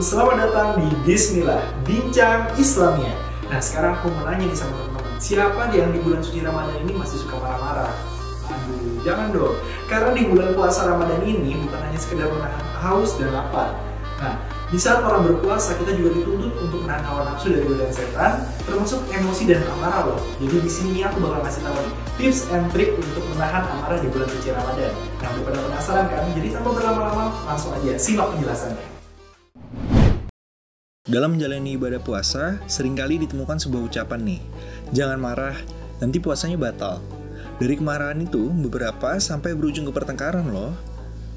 selamat datang di Bismillah, Bincang Islamnya Nah sekarang aku mau nanya nih sama teman-teman Siapa yang di bulan suci Ramadan ini masih suka marah-marah? Aduh, jangan dong Karena di bulan puasa Ramadan ini bukan hanya sekedar menahan haus dan lapar Nah, di saat orang berpuasa kita juga dituntut untuk menahan hawa nafsu dari godaan setan, termasuk emosi dan amarah loh. Jadi di sini aku bakal ngasih tahu nih tips and trick untuk menahan amarah di bulan suci Ramadan. Nah, udah pada penasaran kan? Jadi tanpa berlama-lama, langsung aja simak penjelasannya. Dalam menjalani ibadah puasa, sering kali ditemukan sebuah ucapan nih, jangan marah, nanti puasanya batal. Dari kemarahan itu, beberapa sampai berujung ke pertengkaran loh.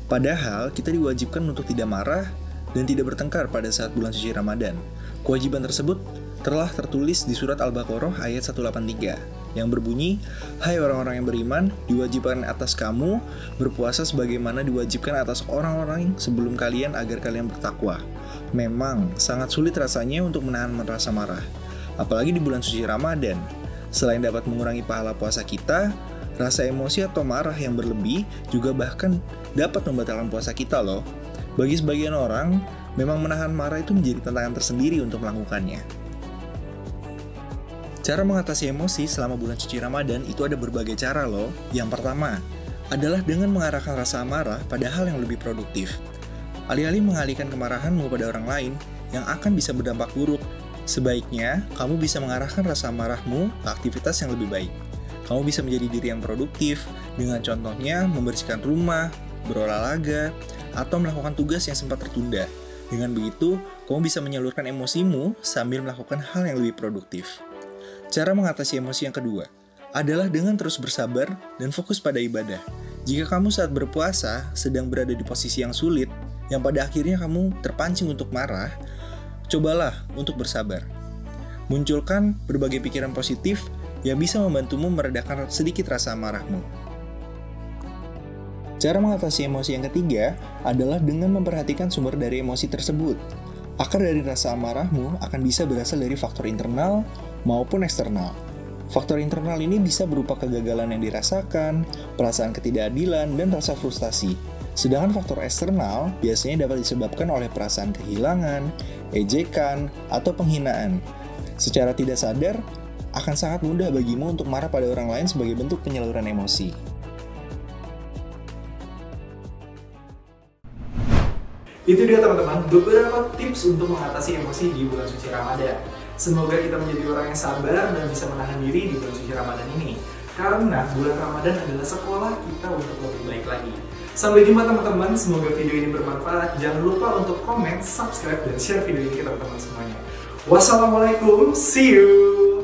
Padahal, kita diwajibkan untuk tidak marah dan tidak bertengkar pada saat bulan suci Ramadan. Kewajiban tersebut telah tertulis di surat Al-Baqarah ayat 183 yang berbunyi, Hai orang-orang yang beriman, diwajibkan atas kamu berpuasa sebagaimana diwajibkan atas orang-orang sebelum kalian agar kalian bertakwa. Memang sangat sulit rasanya untuk menahan rasa marah, apalagi di bulan suci Ramadan. Selain dapat mengurangi pahala puasa kita, rasa emosi atau marah yang berlebih juga bahkan dapat membatalkan puasa kita loh. Bagi sebagian orang, memang menahan marah itu menjadi tantangan tersendiri untuk melakukannya. Cara mengatasi emosi selama bulan suci Ramadan itu ada berbagai cara loh. Yang pertama, adalah dengan mengarahkan rasa marah pada hal yang lebih produktif. Alih-alih mengalihkan kemarahanmu pada orang lain yang akan bisa berdampak buruk, sebaiknya kamu bisa mengarahkan rasa marahmu ke aktivitas yang lebih baik. Kamu bisa menjadi diri yang produktif dengan contohnya membersihkan rumah, berolahraga, atau melakukan tugas yang sempat tertunda. Dengan begitu, kamu bisa menyalurkan emosimu sambil melakukan hal yang lebih produktif. Cara mengatasi emosi yang kedua adalah dengan terus bersabar dan fokus pada ibadah. Jika kamu saat berpuasa sedang berada di posisi yang sulit, yang pada akhirnya kamu terpancing untuk marah, cobalah untuk bersabar. Munculkan berbagai pikiran positif yang bisa membantumu meredakan sedikit rasa marahmu. Cara mengatasi emosi yang ketiga adalah dengan memperhatikan sumber dari emosi tersebut. Akar dari rasa amarahmu akan bisa berasal dari faktor internal maupun eksternal. Faktor internal ini bisa berupa kegagalan yang dirasakan, perasaan ketidakadilan, dan rasa frustasi. Sedangkan faktor eksternal biasanya dapat disebabkan oleh perasaan kehilangan, ejekan, atau penghinaan. Secara tidak sadar, akan sangat mudah bagimu untuk marah pada orang lain sebagai bentuk penyaluran emosi. Itu dia teman-teman, beberapa tips untuk mengatasi emosi di bulan suci Ramadan. Semoga kita menjadi orang yang sabar dan bisa menahan diri di bulan suci Ramadan ini. Karena bulan Ramadan adalah sekolah kita untuk lebih baik lagi. Sampai jumpa teman-teman, semoga video ini bermanfaat. Jangan lupa untuk komen, subscribe, dan share video ini ke teman-teman semuanya. Wassalamualaikum, see you!